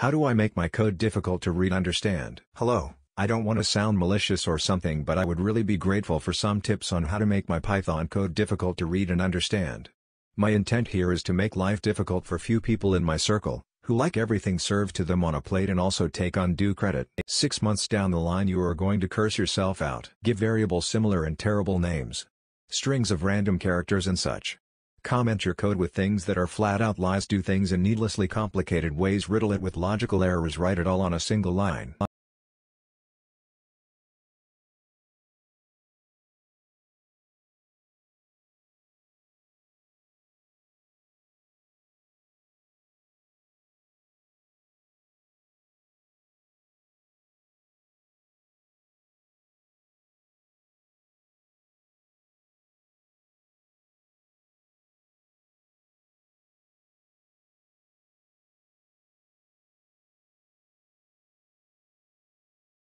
How do I make my code difficult to read understand? Hello, I don't want to sound malicious or something but I would really be grateful for some tips on how to make my Python code difficult to read and understand. My intent here is to make life difficult for few people in my circle, who like everything served to them on a plate and also take undue credit. Six months down the line you are going to curse yourself out. Give variables similar and terrible names. Strings of random characters and such. Comment your code with things that are flat out lies do things in needlessly complicated ways riddle it with logical errors write it all on a single line.